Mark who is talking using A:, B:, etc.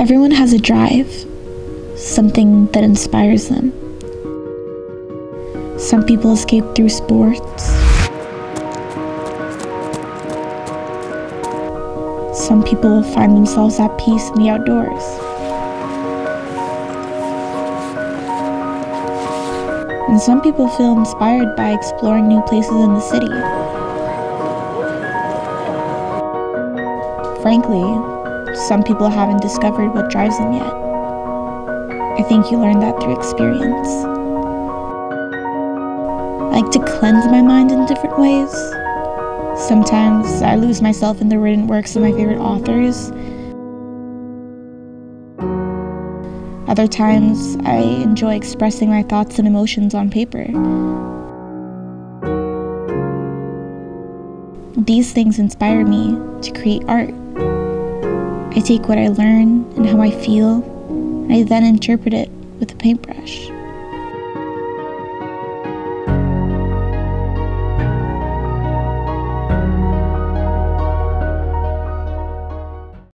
A: Everyone has a drive, something that inspires them. Some people escape through sports. Some people find themselves at peace in the outdoors. And some people feel inspired by exploring new places in the city. Frankly, some people haven't discovered what drives them yet. I think you learn that through experience. I like to cleanse my mind in different ways. Sometimes I lose myself in the written works of my favorite authors. Other times, I enjoy expressing my thoughts and emotions on paper. These things inspire me to create art. I take what I learn and how I feel, and I then interpret it with a paintbrush.